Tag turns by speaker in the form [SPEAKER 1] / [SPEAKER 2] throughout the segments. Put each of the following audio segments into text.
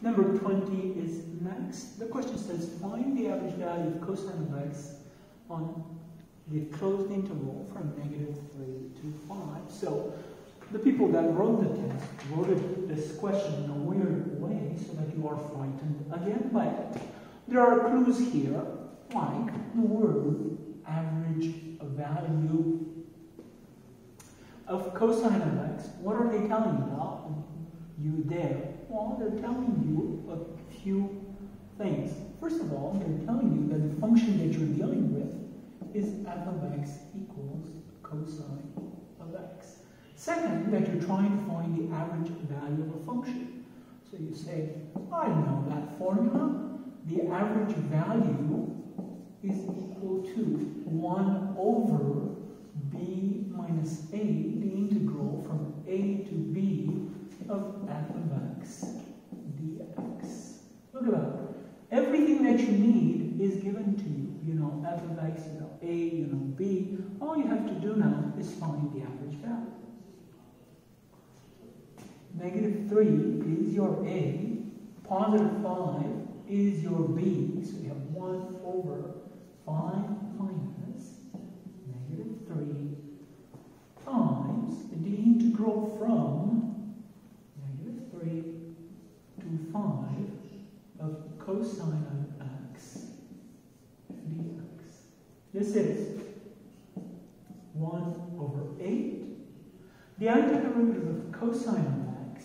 [SPEAKER 1] Number 20 is max. The question says, find the average value of cosine of x on the closed interval from negative 3 to 5. So the people that wrote the test wrote this question in a weird way so that you are frightened again by it. There are clues here, like the word average value of cosine of x. What are they telling you about you there? Well, they're telling you a few things. First of all, they're telling you that the function that you're dealing with is f of x equals cosine of x. Second, that you're trying to find the average value of a function. So you say, I know that formula. The average value is equal to 1 over b minus a, the integral from a to b of f of x dx. Look at that. Everything that you need is given to you. You know f of x, you know a, you know b. All you have to do now is find the average value. Negative 3 is your a, positive 5 is your b, so you have 1 over 5 minus negative 3 times the integral from negative 3 to 5 of cosine of x dx. This is 1 over 8. The antiderivative of cosine of x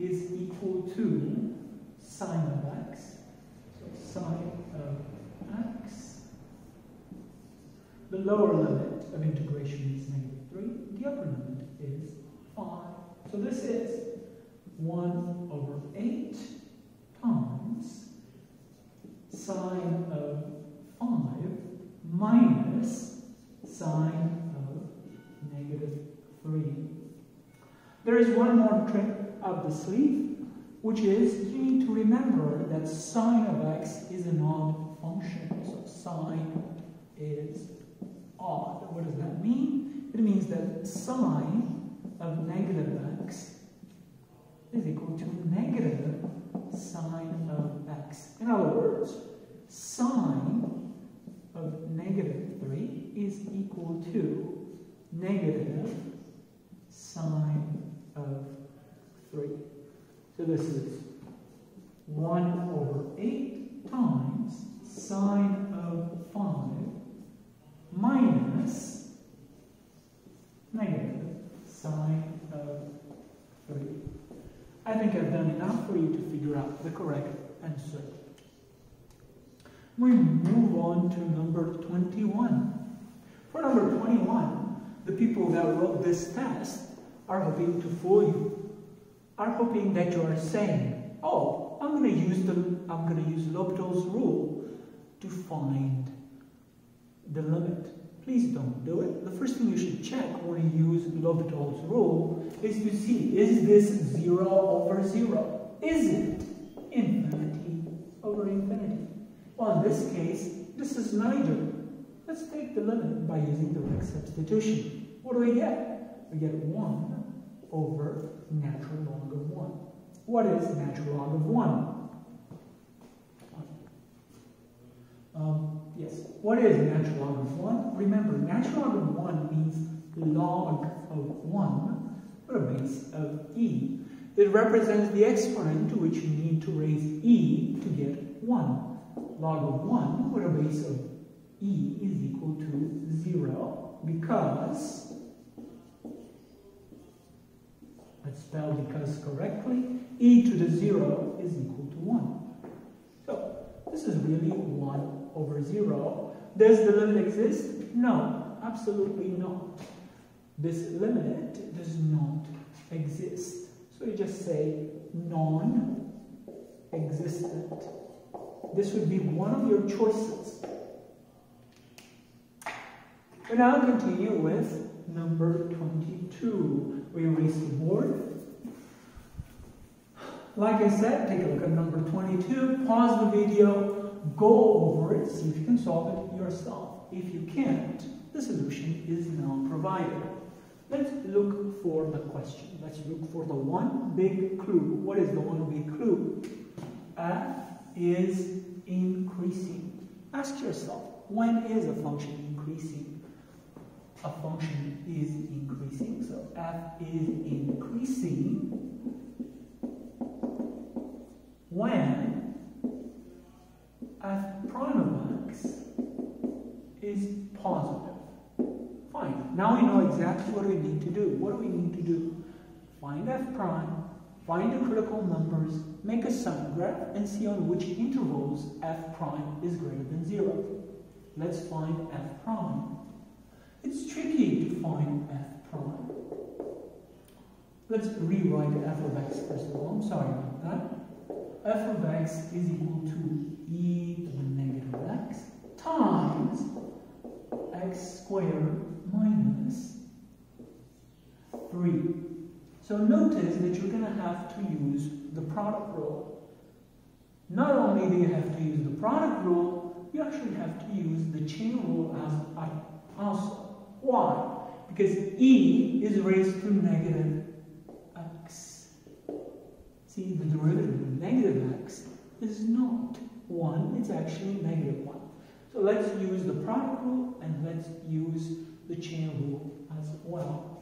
[SPEAKER 1] is equal to sine of x. So sine of x. The lower limit of integration is negative 3. The upper limit is 5. So this is 1 over 8 times sine of 5 minus sine of negative 3. There is one more trick up the sleeve, which is you need to remember that sine of x is an odd function. So sine is odd. What does that mean? It means that sine of negative x is equal to negative sine of x. In other words, sine of negative 3 is equal to negative sine of 3. So this is 1 over 8 times sine of 5 minus negative sine of 3. I think I've done enough for you to figure out the correct answer. We move on to number 21. For number 21, the people that wrote this test are hoping to fool you, are hoping that you are saying, oh, I'm going to use the, I'm going to use L'Hopital's rule to find the limit. Please don't do it. The first thing you should check when you use L'Hopital's rule is to see, is this 0 over 0? Is it infinity over infinity? Well, in this case, this is neither. Let's take the limit by using the direct substitution. What do we get? We get 1 over natural log of 1. What is natural log of 1? Um, yes, what is natural log of 1? Remember, natural log of 1 means log of 1 with a base of e. It represents the exponent to which you need to raise e to get 1. Log of 1 with a base of e is equal to 0 because, let's because correctly, e to the 0 is equal to 1. So, this is really 1 over 0. Does the limit exist? No, absolutely not. This limit does not exist. So you just say non-existent. This would be one of your choices. We now continue with number 22. We erase the board. Like I said, take a look at number 22, pause the video, go over it, see if you can solve it yourself. If you can't, the solution is now provided. Let's look for the question. Let's look for the one big clue. What is the one big clue? f is increasing. Ask yourself, when is a function increasing? A function is increasing, so f is increasing Exactly what we need to do. What do we need to do? Find f prime, find the critical numbers, make a sign graph, and see on which intervals f prime is greater than 0. Let's find f prime. It's tricky to find f prime. Let's rewrite f of x first of all. I'm sorry about that. f of x is equal to e to the negative x times x squared minus 3. So notice that you're going to have to use the product rule. Not only do you have to use the product rule, you actually have to use the chain rule as also. Why? Because e is raised to negative x. See, the derivative of negative x is not 1, it's actually negative 1. So let's use the product rule and let's use the chain rule as well.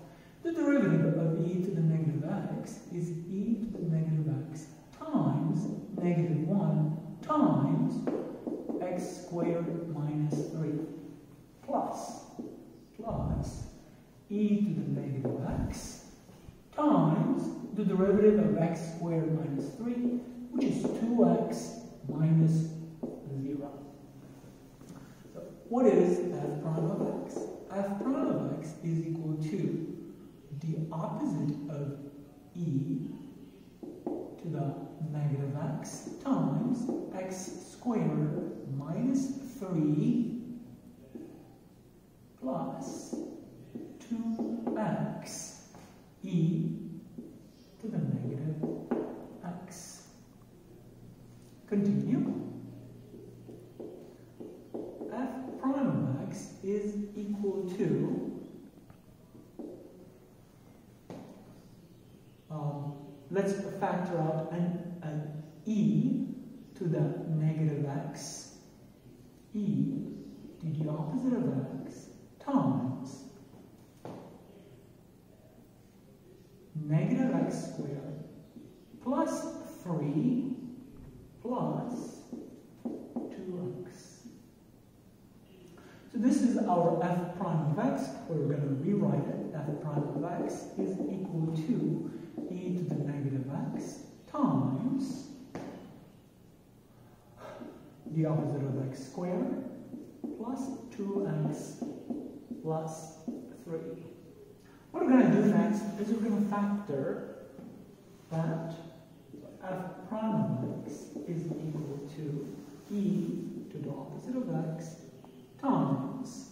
[SPEAKER 1] The derivative of e to the negative x is e to the negative x times negative 1 times x squared minus 3 plus plus e to the negative x times the derivative of x squared minus 3, which is 2x minus 0. So what is f prime of x? f prime of x is equal to the opposite of e to the negative x times x squared minus 3 plus 2x e to the negative x. Continue. f prime of x is equal to um, let's factor out an, an e to the negative x e to the opposite of x times negative x squared plus 3 plus 2x. So this is our f prime of x. We're going to rewrite it. f prime of x is equal to to the negative x times the opposite of x squared plus 2x plus 3. What we're going to do next is we're going to factor that f prime of x is equal to e to the opposite of x times.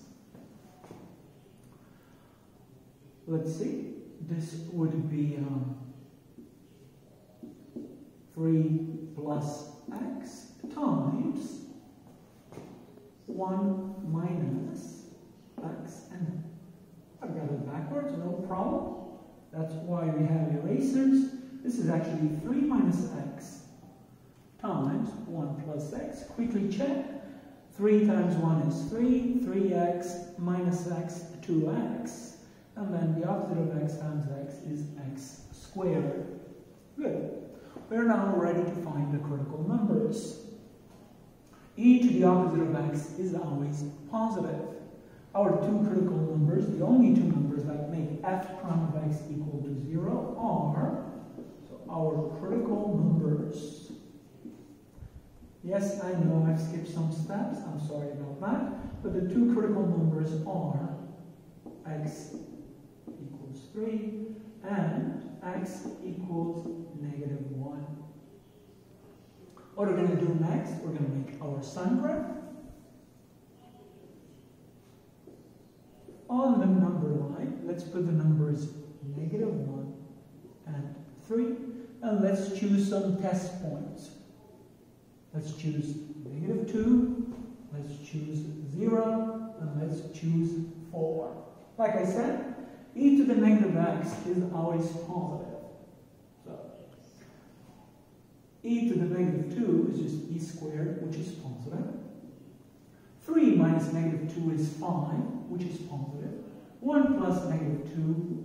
[SPEAKER 1] Let's see, this would be um, 3 plus x times 1 minus x and I've got it backwards, no problem. That's why we have erasers. This is actually 3 minus x times 1 plus x. Quickly check. 3 times 1 is 3, 3x minus x, 2x. And then the opposite of x times x is x squared. Good. We're now ready to find the critical numbers. e to the opposite of x is always positive. Our two critical numbers, the only two numbers that make f prime of x equal to 0 are so our critical numbers. Yes, I know I've skipped some steps. I'm sorry about that. But the two critical numbers are x equals 3 and x equals negative 1. What we're going to do next, we're going to make our sign graph. On the number line, let's put the numbers negative 1 and 3. And let's choose some test points. Let's choose negative 2, let's choose 0, and let's choose 4. Like I said, e to the negative x is always positive. So, e to the negative 2 is just e squared, which is positive. 3 minus negative 2 is 5, which is positive. 1 plus negative 2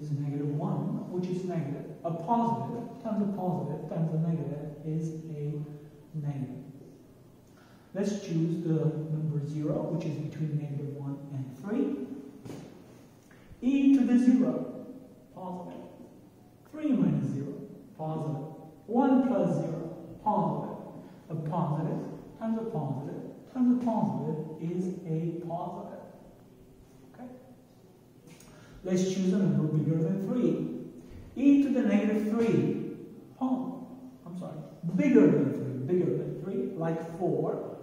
[SPEAKER 1] is negative 1, which is negative. A positive times a positive times a negative is a negative. Let's choose the number 0, which is between negative 1 and 3. e to the 0, positive. 3 minus 0, positive. 1 plus 0, positive. A positive times a positive times a positive is a positive. Okay? Let's choose a number bigger than 3. e to the negative 3, oh, I'm sorry, bigger than 3, bigger than 3, like 4.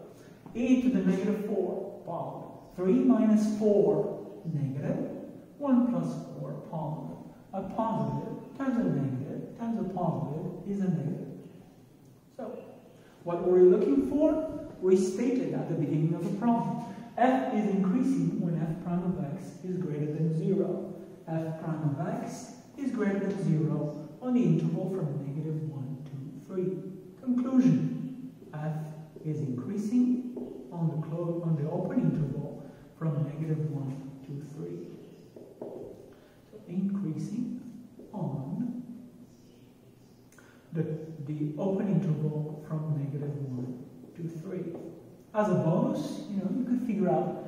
[SPEAKER 1] e to the negative 4, positive. 3 minus 4, negative. 1 plus 4, positive. A positive times a negative times a positive is a negative. So, what were we looking for? We stated at the beginning of the problem. f is increasing when f prime of x is greater than 0. f prime of x is greater than 0 on the interval from negative 1 to 3. Conclusion. f is increasing on the, on the open interval from negative 1 to 3. So increasing on the, the open interval from negative 1 to 3. As a bonus, you know, you could figure out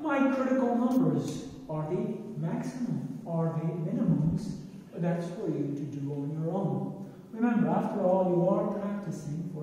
[SPEAKER 1] my critical numbers are the maximum, are the minimums. That's for you to do on your own. Remember, after all, you are practicing for